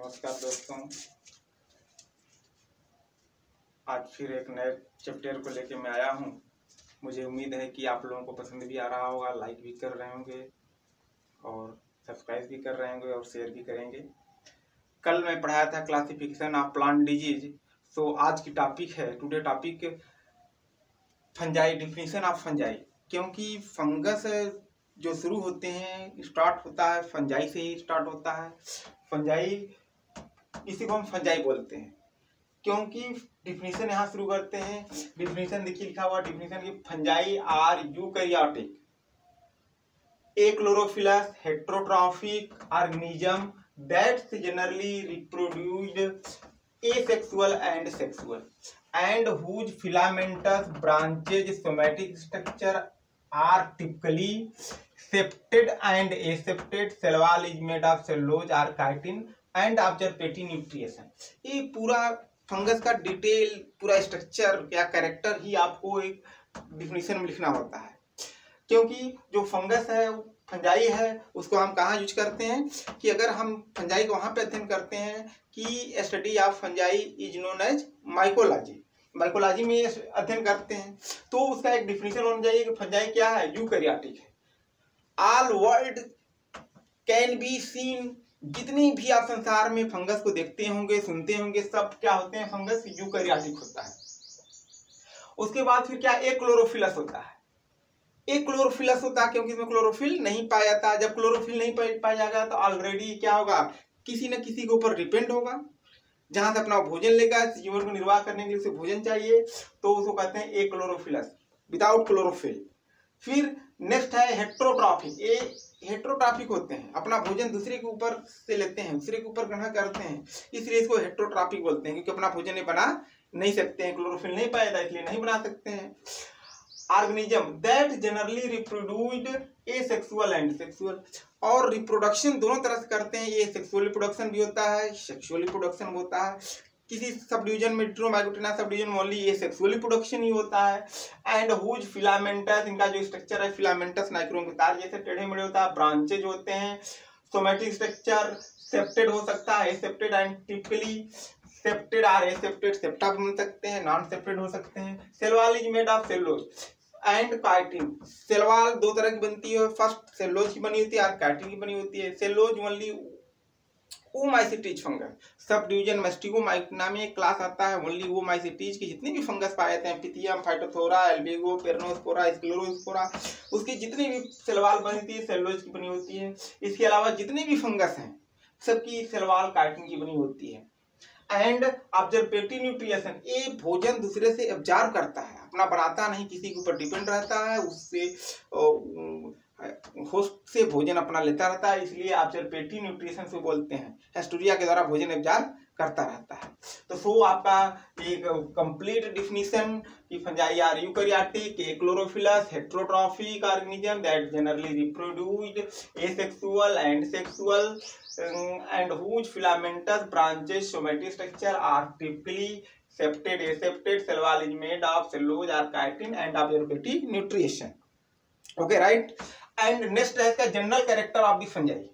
नमस्कार दोस्तों। आज फिर एक नए चैप्टर को लेके मैं आया हूँ। मुझे उम्मीद है कि आप लोगों को पसंद भी आ रहा होगा लाइक भी कर रहे होंगे और सब्सक्राइब भी कर रहे होंगे और शेयर भी करेंगे। कल मैं पढ़ाया था classification of plant disease so आज की टॉपिक है today topic fungi definition of fungi क्योंकि फंगस जो शुरू होते हैं स्टार्ट होता है फंजाई से ही स्टार्ट होता है। फंजाई इसी को हम फंजाई बोलते हैं। क्योंकि डिफिनेशन यहाँ शुरू करते हैं। डिफिनेशन देखिए लिखा हुआ डिफिनेशन की fungi are eukaryotic heterotrophic organism that's generally reproduced a and sexual and whose filamentous branches somatic structure are typically septate and aseptate cell wall is made of cellulose or chitin and observatory nutrition. ये पूरा fungus का detail पूरा structure या character ही आपको एक definition में लिखना होता है। क्योंकि जो फंगस है फंजाई है, उसको हम कहाँ यूज़ करते हैं? कि अगर हम फंजाई को वहाँ पे अध्ययन करते हैं कि study of fungi is known as mycology mycology में अध्ययन करते हैं तो उसका एक डिफिनेशन होना चाहिए कि फंजाई क्या है? यूकैरियोटिक है। All world can be seen जितनी भी आप संसार में फंगस को देखते होंगे, सुनते होंगे, सब क्या होते हैं फंगस? यूकैरियोटिक होता है। उसके बाद फिर क्या? एक क्लोरोफिलस होता है। एक क्लोरोफिलस होता है क्योंकि इसमें क्लोरोफिल नहीं पाया जाता। जब क्लोरोफिल नहीं पाया जाएगा तो ऑलरेडी क्या होगा? किसी न किसी के ऊपर डिपेंड होगा। जहाँ से अपना भोजन लेगा, जीवन को निर्वाह करने के लिए उसे भोजन चाहिए तो उसको कहते हैं ए क्लोरोफिलस विदाउट क्लोरोफिल फिर नेक्स्ट है हेट्रोट्रॉफिक ये हेट्रोट्रॉफिक होते हैं। अपना भोजन दूसरे के ऊपर से लेते हैं, दूसरे के ऊपर ग्रहण करते हैं। इसलिए इसको हेट्रोट्राफिक बोलते हैं, क्योंकि अपना भोजन ये बना नहीं सकते हैं, क्लोरोफिल नहीं पाया था इसलिए नहीं बना सकते हैं। Organism, that generally reproduced asexual and sexual, और रिप्रोडक्शन दोनों तरह से करते हैं। ये सेक्सुअल रिप्रोडक्शन भी होता है, सेक्सुअल रिप्रोडक्शन होता है। किसी सब डिवीज़न में ट्रोमाइकोटिना सब डिवीज़न ओनली ये सेक्सुअल रिप्रोडक्शन ही होता है। एंड हुज फिलामेंटस इनका जो स्ट्रक्चर है फिलामेंटस नाइक्रोन के तार जैसे टेढ़े मेढ़े होता है ब्रांचेज होते हैं सोमेटिक स्ट्रक्चर सेप्टेड हो सकता है septate and typically septate or aseptate septa बन सकते हैं नॉन सेप्टेड हो सकते हैं। Cell wall is made of cellulose and chitin cell wall दो तरह की बनती है फ़र्स्ट सेलोज की बनी होती है, और काइटिन की बनी होती है। Cellulose only oomycetes fungus. Subdivision Mastigomycotina में एक क्लास आता है ओनली ओमाइसिटीज की जितने भी फंगस पाए जाते हैं पिथियम फाइटोथोरा एल्बेगो पेरनोस्पोरा स्क्लोरोस्पोरा उसकी जितनी भी सेलवाल बनी होती है सेलोज की बनी होती है। इसके अलावा जितने भी फंगस हैं, सबकी सेलवाल काइटिन की बनी होती है। एंड ऑब्जर्वेटिव न्यूट्रिएशन ये भोजन दूसरे से ऑब्ज़र्व करता है, अपना बनाता नहीं, किसी के ऊपर डिपेंड रहता है, उससे होस्ट से भोजन अपना लेता रहता है, इसलिए ऑब्जर्वेटिव न्यूट्रिशन से बोलते हैं, एस्टोरिया के द्वारा भोजन ऑब्ज़र्व करता रहता है। तो सो आपका एक कंप्लीट डिफिनीशन की fungi are eukaryotic achlorophyllous heterotrophic organism that generally reproduced asexual and sexual whose filamentous branches, somatic structure are typically septed asepted cell wall is made of cellulose or chitin and absorptive nutrition. Okay, right? And next है इसका general character of the fungi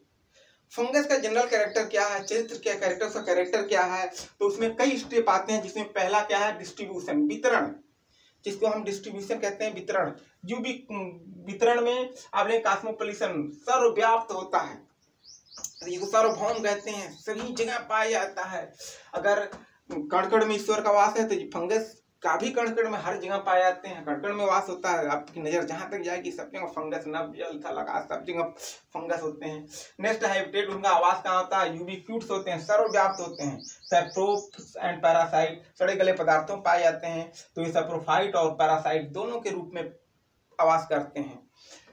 fungus का general character क्या है? चरित्र क्या character का character क्या है? तो उसमें कई स्टेप आते हैं, जिसमें पहला क्या है? डिस्ट्रीब्यूशन वितरण। जिसको हम डिस्ट्रीब्यूशन कहते हैं, वितरण। जो भी वितरण में आपने कास्मोपोलिशन सर्वव्याप्त होता है इसको सार्वभौम कहते हैं, सभी जगह पाया जाता है। अगर कणकण में ईश्वर का वास है तो फंगस का भी कणकण में हर जगह पाए जाते हैं। कणकण में वास होता है। आपकी नज़र जहाँ तक जाएगी, सब जगह फंगस नब जल, था लगा, सब जगह फंगस होते हैं। नेक्स्ट हैबिटेट उनका आवास कहाँ होता है? यूबिक्यूट्स होते हैं, सर्वव्याप्त होते हैं। सेप्रोप्स एंड पैरासाइट सड़े गले पदार्थों पाए जाते हैं। तो ये सेप्रोफाइट और पैरासाइट दोनों के रूप में आवास करते हैं।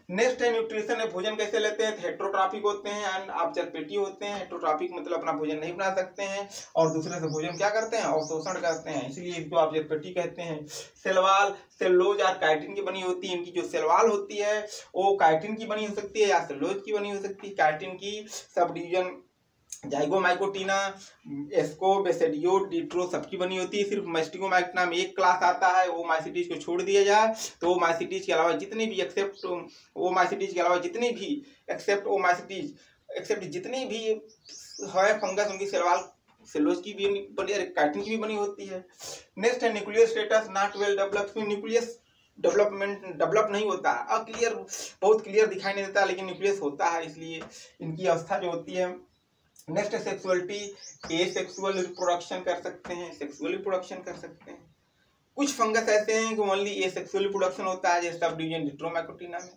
नेक्स्ट है न्यूट्रिशन है भोजन कैसे लेते हैं? हेट्रोट्राफिक होते हैं एंड ऑब्जर्वेटिव होते हैं हेट्रोट्राफिक मतलब अपना भोजन नहीं बना सकते हैं। और दूसरे से भोजन क्या करते हैं? और शोषण करते हैं। इसलिए इसको ऑब्जर्वेटिव कहते हैं, सेलवाल सेलोज और काइटिन की बनी होती है। इनकी जो सेलवाल होती है, वो काइटिन की बनी हो सकती है या सेलोज की बनी हो सकती है। काइटिन की सब डिवीज़न जाइगोमाइकोटिना एस्को, बेसेडियो, डिट्रो, सबकी बनी होती है। सिर्फ़ मेस्टिगोमाइकना में एक क्लास आता है, वो माइसिटीज को छोड़ दिया जाए तो वो माइसिटीज के अलावा जितने भी एक्सेप्ट, वो माइसिटीज के अलावा जितने भी एक्सेप्ट, वो माइसिटीज, एक्सेप्ट जितने भी है, फंगस, उनकी सेलवाल सेलोज की भी बनी काइटिन की भी बनी होती है। नेक्स्ट है nuclear status, not well develop nucleus development, develop नहीं होता। है अक्लियर बहुत क्लियर दिखाई नहीं देता, लेकिन न्यूक्लियस होता है, इसलिए इनकी अवस्था जो होती है next sexuality asexual reproduction कर सकते हैं सेक्सुअल रिप्रोडक्शन कर सकते हैं। कुछ फंगस ऐसे हैं कि ओनली ए सेक्सुअल रिप्रोडक्शन होता है, जैसे सब डिवीज़न डिट्रोमैकोटिना में।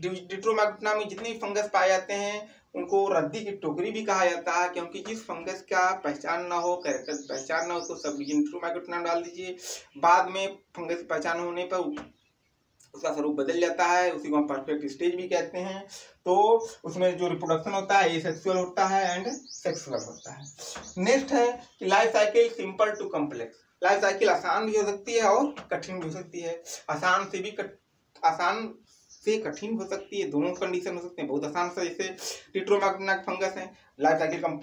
डिट्रोमैकोटिना में जितने फंगस पाए जाते हैं, उनको रद्दी की टोकरी भी कहा जाता है, क्योंकि जिस फंगस का पहचान ना हो कैरेक्टर पहचान ना हो तो सब डिजिन नाम डाल दीजिए। बाद में फंगस पहचान होने पर उसका स्वरूप बदल जाता है उसी को हम परफेक्ट स्टेज भी कहते हैं। तो उसमें जो रिप्रोडक्शन होता है ये सेक्सुअल होता है एंड सेक्सुअल होता है। नेक्स्ट है कि life cycle simple to complex life cycle आसान भी हो सकती है और कठिन भी हो सकती है। आसान से भी कट, आसान से कठिन हो सकती है। दोनों कंडीशन हो सकते हैं। बहुत आसान से जैसे टिट्रोमाग्नाक फंगस है। लाइफ साइकिल कम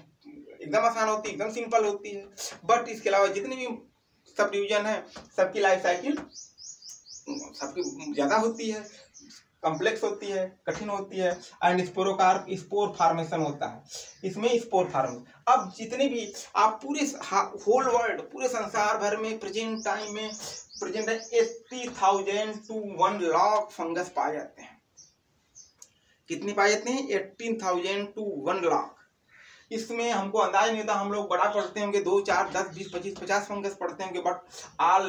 एकदम आसान होती है एकदम सिंपल होती है। बट इसके अलावा जितने भी सब डिवीज़न है सबकी लाइफ साइकिल सबकी ज़्यादा होती है कम्प्लेक्स होती है, कठिन होती है एंड स्पोरोकार स्पोर फार्मेशन होता है। इसमें स्पोर फार्म अब जितने भी आप पूरे होल वर्ल्ड पूरे संसार भर में प्रेजेंट टाइम में present eighty thousand to one lakh fungus पाए जाते हैं। कितनी पाए जाते हैं? Eighteen thousand to one lakh इसमें हमको अंदाज नहीं होता, हम लोग बड़ा पढ़ते होंगे, दो, चार, दस, बीस, पच्चीस, पचास फंगस पढ़ते होंगे बट आल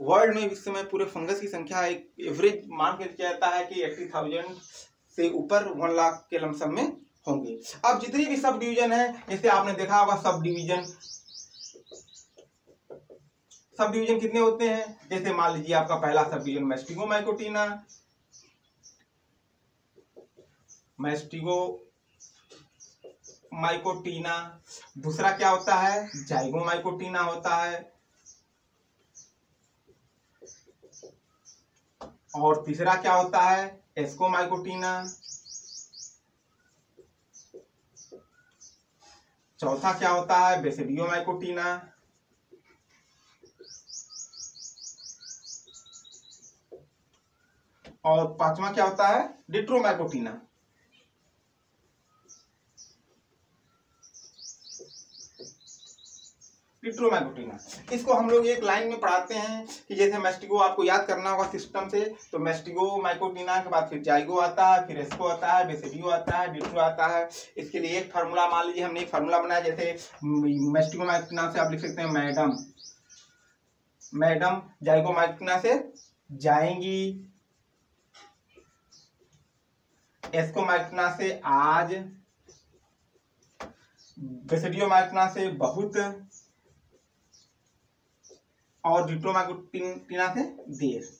वर्ल्ड में इस समय पूरे फंगस की संख्या एक एवरेज मान के कहता है कि एट्टी थाउज़ेंड से ऊपर वन लाख के लमसम में होंगे। अब जितनी भी सब डिवीज़न है, जैसे आपने देखा होगा सब डिवीज़न सब डिवीज़न कितने होते हैं? जैसे मान लीजिए आपका पहला सब डिवीज़न मेस्टिगो माइकोटीना मैस्टिगो माइकोटीना दूसरा क्या होता है? जाइगो माइकोटीना होता है। और तीसरा क्या होता है? एस्कोमाइकोटीना। चौथा क्या होता है? बेसिडियो माइकोटीना और पांचवा क्या होता है? डिट्रोमैकोटीना डिट्रोमैकोटीना इसको हम लोग एक लाइन में पढ़ाते हैं कि जैसे मेस्टिगो आपको याद करना होगा सिस्टम से तो मेस्टिगो, माइकोटीना के बाद फिर जाइगो आता है, फिर एस्को आता है, बेसिडियो आता है, डिट्रो आता है। इसके लिए एक फार्मूला मान लीजिए, हमने एक फार्मूला बनाया जैसे मेस्टिगो माइकोटीना से आप लिख सकते हैं मैडम। मैडम जाइगो माइकोटीना से जाएँगी। एस्कोमाइक्टना से आज बेसिडियोमाइक्टना से बहुत और डिट्रोमाइकोटिना से देर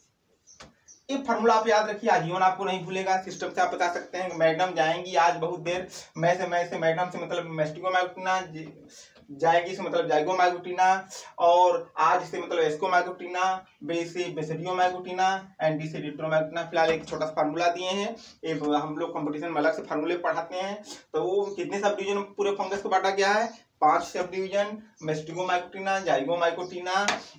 ये फॉर्मूला आप याद रखिए आजीवन आपको नहीं भूलेगा। सिस्टम से आप बता सकते हैं मैडम जाएँगी आज बहुत देर, मैं से मैं से मैडम से मतलब मेस्टिकोमाइकोटिना जाएगी से मतलब जाइगो माइगोटिना और आज से मतलब एस्को माइगोटिना बे से माइगोटिना एंड डी से डिट्रो माइगोटिना फ़िलहाल एक छोटा सा फार्मूला दिए हैं। एक हम लोग कंपटीशन में अलग से फार्मूले पढ़ाते हैं। तो वो कितने सब डिवीज़न पूरे फंगस को बांटा गया है? पाँच subdivision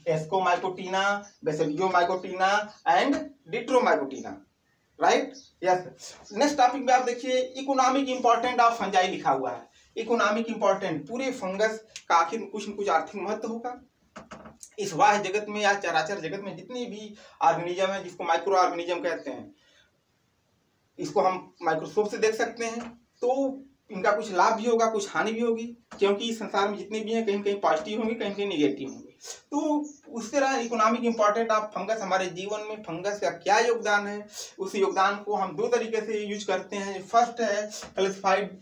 Ascomycotina Basidiomycotina and Deuteromycotina right yes next topic में आप देखिए इकोनॉमिक इंपॉर्टेंट ऑफ़ फंजाई लिखा हुआ है। इकोनॉमिक इंपॉर्टेंट पूरे फंगस का आखिर कुछ न कुछ आर्थिक महत्व होगा। इस वाह जगत में या चराचर जगत में जितनी भी ऑर्गेनिज्म है, जिसको माइक्रो ऑर्गेनिज्म कहते हैं, इसको हम माइक्रोस्कोप से देख सकते हैं तो इनका कुछ लाभ भी होगा, कुछ हानि भी होगी, क्योंकि संसार में जितने भी हैं, कहीं कहीं पॉजिटिव होंगे, कहीं कहीं निगेटिव होंगे। तो उस तरह इकोनॉमिक इंपॉर्टेंट ऑफ़ फंगस हमारे जीवन में फंगस का क्या योगदान है? उस योगदान को हम दो तरीके से यूज़ करते हैं। फ़र्स्ट है classified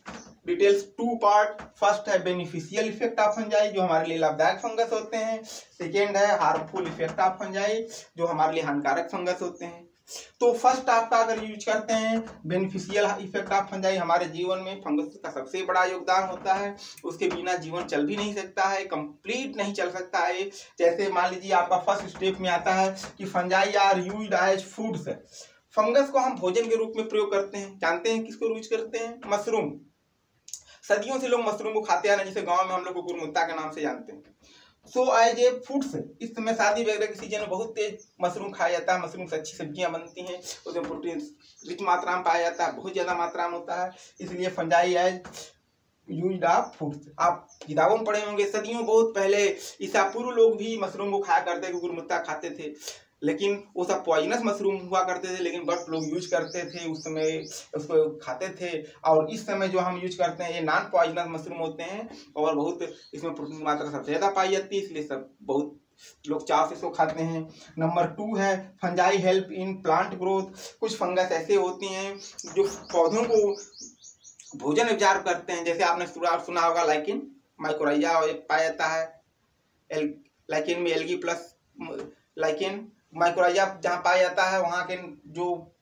details two part first है बेनिफिशियल इफ़ेक्ट ऑफ़ फंजाई जो हमारे लिए लाभदायक फंगस होते हैं। सेकेंड है हार्मफुल इफ़ेक्ट ऑफ़ फंजाई जो हमारे लिए हानिकारक फंगस होते हैं। तो फ़र्स्ट आपका अगर यूज़ करते हैं बेनिफिशियल इफ़ेक्ट ऑफ़ फंजाई हमारे जीवन में फंगस का सबसे बड़ा योगदान होता है। उसके बिना जीवन चल भी नहीं सकता है कंप्लीट नहीं चल सकता है। जैसे मान लीजिए आपका फ़र्स्ट स्टेप में आता है कि fungi are use as foods fungus को हम भोजन के रूप में प्रयोग करते हैं। जानते हैं किसको यूज़ करते हैं? मशरूम सदियों से लोग मशरूम को खाते आ रहे हैं जैसे गाँव में हम लोग को गुरमुत्ता के नाम से जानते हैं। सो एज ए फूड्स इस समय शादी वगैरह के सीज़न में बहुत तेज मशरूम खाया जाता है मशरूम से अच्छी सब्ज़ियाँ बनती हैं, उसमें प्रोटीन रिच मात्रा में पाया जाता है, बहुत ज़्यादा मात्रा में होता है, इसलिए fungi as use of food आप किताबों में पढ़े होंगे, सदियों बहुत पहले ईसा पूर्व लोग भी मशरूम को खाया करते गुरुमुत्ता खाते थे। लेकिन वो सब पॉइजनस मशरूम हुआ करते थे, लेकिन बट लोग यूज़ करते थे, उस समय उसको खाते थे। और इस समय जो हम यूज़ करते हैं, ये नॉन पॉइजनस मशरूम होते हैं, और बहुत इसमें प्रोटीन की मात्रा सबसे ज़्यादा पाई जाती है, इसलिए सब बहुत लोग चाव से इसको खाते हैं। नंबर टू है fungi help in plant growth कुछ फंगस ऐसे होती हैं जो पौधों को भोजन उपचार करते हैं। जैसे आपने सुना होगा लाइकिन माइक्रोराइजा पाया जाता है। एल लाइकिन में एलगी प्लस लाइकिन माइक्रोराइजा जहाँ पाया जाता है, वहाँ के जो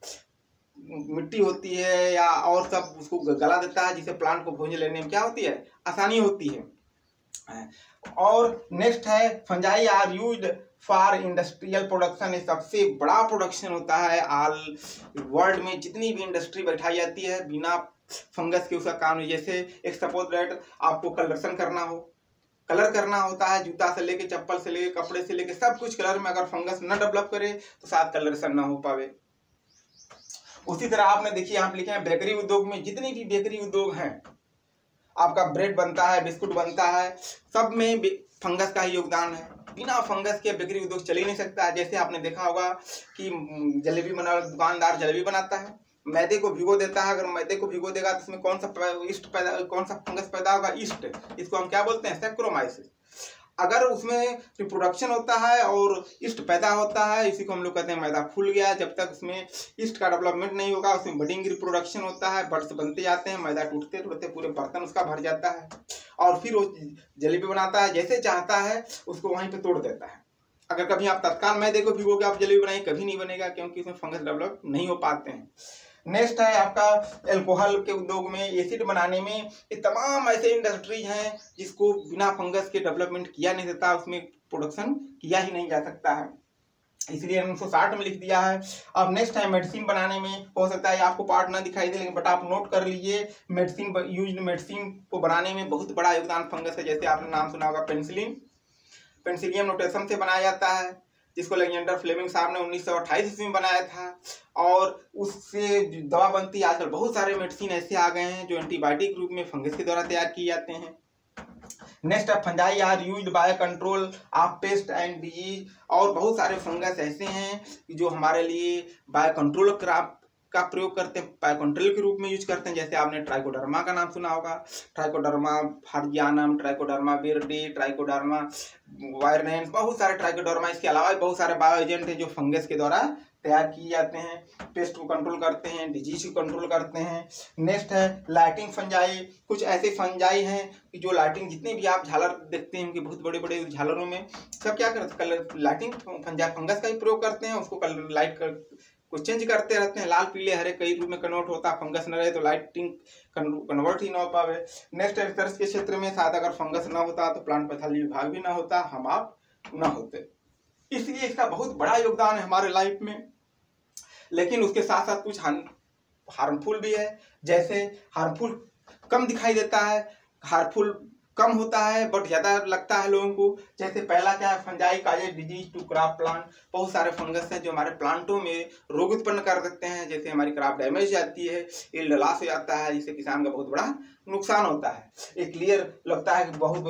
मिट्टी होती है या और सब उसको गला देता है जिससे प्लांट को भोजन लेने में क्या होती है? आसानी होती है। और नेक्स्ट है fungi are use for industrial production सबसे बड़ा प्रोडक्शन होता है ऑल वर्ल्ड में। जितनी भी इंडस्ट्री बैठाई जाती है, बिना फंगस के उसका काम जैसे एक सपोज़ दैट आपको कलरसन करना हो कलर करना होता है, जूता से लेके, चप्पल से लेके, कपड़े से लेके, सब कुछ कलर में अगर फंगस न डेवलप करे तो शायद कलरसन ना हो पावे। उसी तरह आपने देखिए, आप लिखे हैं, बेकरी उद्योग में जितनी भी बेकरी उद्योग हैं, आपका ब्रेड बनता है, बिस्कुट बनता है, सब में फंगस का ही योगदान है। बिना फंगस के बेकरी उद्योग चल ही नहीं सकता। जैसे आपने देखा होगा कि जलेबी बना, दुकानदार जलेबी बनाता है। मैदे को भिगो देता है, अगर मैदे को भिगो देगा तो उसमें कौन सा ईस्ट पैदा, कौन सा फंगस पैदा होगा? ईस्ट इसको हम क्या बोलते हैं? सेक्रोमाइसिस अगर उसमें रिप्रोडक्शन होता है और ईस्ट पैदा होता है, इसी को हम लोग कहते हैं मैदा फूल गया। जब तक उसमें ईस्ट का डेवलपमेंट नहीं होगा, उसमें बडिंग रिप्रोडक्शन होता है बर्ड्स बनते जाते हैं, मैदा टूटते टूटते पूरे बर्तन उसका भर जाता है। और फिर वो जलेबी बनाता है, जैसे चाहता है, उसको वहीं पर तोड़ देता है। अगर कभी आप तत्काल मैदे को भिगोगे, आप जलेबी बनाए कभी नहीं बनेगा, क्योंकि उसमें फंगस डेवलप नहीं हो पाते हैं। नेक्स्ट है आपका एल्कोहल के उद्योग में एसिड बनाने में ये तमाम ऐसे इंडस्ट्री हैं जिसको बिना फंगस के डेवलपमेंट किया नहीं देता उसमें प्रोडक्शन किया ही नहीं जा सकता है। इसलिए उन्नीस सौ साठ में लिख दिया है। अब नेक्स्ट है मेडिसिन बनाने में। हो सकता है आपको पार्ट ना दिखाई दे, लेकिन बट आप नोट कर लीजिए मेडिसिन यूज़ मेडिसिन को बनाने में बहुत बड़ा योगदान फंगस है, जैसे आपने नाम सुना होगा पेंसिलिन पेंसिलियम नोटेशन से बनाया जाता है। जिसको लेजेंडर फ्लेमिंग साहब ने उन्नीस सौ अट्ठाईस ईस्वी में बनाया था। और उससे दवा बनती आजकल बहुत सारे मेडिसिन ऐसे आ गए हैं जो एंटीबायोटिक रूप में फंगस के द्वारा तैयार किए जाते हैं। नेक्स्ट है fungi are use by control of pest and disease और बहुत सारे फंगस ऐसे हैं जो हमारे लिए बाय कंट्रोल क्राफ्ट का प्रयोग करते हैं पैकोंट्रिल के रूप में यूज़ करते हैं, जैसे आपने ट्राइकोडर्मा का नाम सुना होगा। Trichoderma harzianum Trichoderma, viride, Trichoderma virens बहुत सारे ट्राइकोडर्मा। इसके अलावा बहुत सारे बायो एजेंट हैं जो फंगस के द्वारा तैयार किए जाते हैं। पेस्ट को कंट्रोल करते हैं, डिज़ीज़ को कंट्रोल करते हैं। नेक्स्ट है, लाइटिंग फंजाई। कुछ ऐसे फंजाई हैं कि जो लाइटिंग जितने भी आप झालर देखते हैं, उनके बहुत बड़े बड़े झालरों में, सब क्या करते हैं कलर, लाइटिंग फंजा, फंगस का ही प्रयोग करते हैं, उसको कलर, लाइट कर को चेंज करते रहते हैं। लाल, पीले, हरे, कई रूप में कन्वर्ट होता है। फंगस न रहे तो लाइटिंग कन्वर्ट ही ना हो पावे। नेक्स्ट रिसर्च के क्षेत्र में शायद अगर फंगस ना होता तो प्लांट पैथोलॉजी विभाग भी ना होता, हम आप ना होते। इसलिए इसका बहुत बड़ा योगदान है हमारे लाइफ में। लेकिन उसके साथ साथ कुछ हार्मफुल भी है। जैसे हार्मफुल कम दिखाई देता है। हार्मफुल कम होता है बट ज़्यादा लगता है लोगों को। जैसे पहला क्या है, fungi cause disease to crop plant बहुत सारे फंगस हैं जो हमारे प्लांटों में रोग उत्पन्न कर देते हैं। जैसे हमारी क्राप डैमेज जाती है इल्ड लॉस हो जाता है, जिससे किसान का बहुत बड़ा नुकसान होता है। एक क्लियर लगता है कि बहुत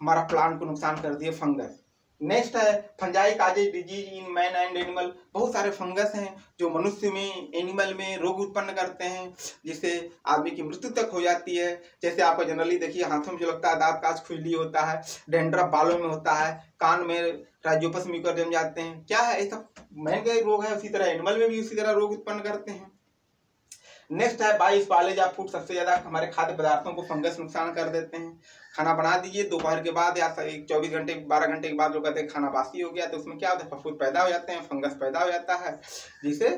हमारा प्लांट को नुकसान कर दिए फंगस नेक्स्ट है fungi cause disease in man and animal बहुत सारे फंगस हैं जो मनुष्य में एनिमल में रोग उत्पन्न करते हैं, जिससे आदमी की मृत्यु तक हो जाती है। जैसे आपको जनरली देखिए, हाथों में जो लगता है, दांत काज खुजली होता है डेंड्रफ बालों में होता है, कान में राजोपस म्यूकर जम जाते हैं। क्या है ऐसा मैन का रोग है, उसी तरह एनिमल में भी उसी तरह रोग उत्पन्न करते हैं। नेक्स्ट है बाईस पालेज ऑफ़ फ़ूड सबसे ज़्यादा हमारे खाद्य पदार्थों को फंगस नुकसान कर देते हैं। खाना बना दीजिए, दोपहर के बाद या एक चौबीस घंटे, बारह घंटे के बाद लोग कहते हैं खाना बासी हो गया तो उसमें क्या होता है, फफूद पैदा हो जाते हैं, फंगस पैदा हो जाता है, जिससे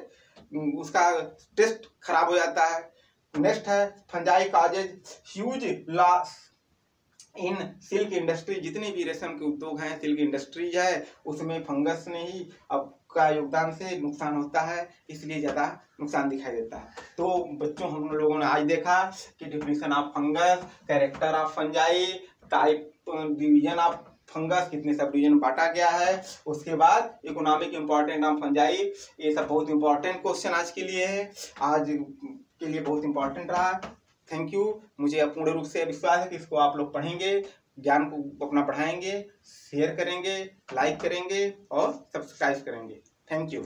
उसका टेस्ट खराब हो जाता है। नेक्स्ट है, fungi, causes huge loss in silk industry जितने भी रेशम के उद्योग हैं सिल्क इंडस्ट्रीज़ है, उसमें फंगस ने ही अब का योगदान से नुकसान होता है, इसलिए ज़्यादा नुकसान दिखाई देता है। तो बच्चों, हम लोगों ने आज देखा कि definition of fungus character of fungi type division of fungus कितने सब डिवीज़न बांटा गया है। उसके बाद इकोनॉमिक इम्पोर्टेंट ऑफ़ फंजाई ये सब बहुत इंपॉर्टेंट क्वेश्चन आज के लिए है। आज के लिए बहुत इंपॉर्टेंट रहा। थैंक यू मुझे पूर्ण रूप से विश्वास है कि इसको आप लोग पढ़ेंगे, ज्ञान को अपना बढ़ाएँगे शेयर करेंगे लाइक करेंगे और सब्सक्राइब करेंगे। Thank you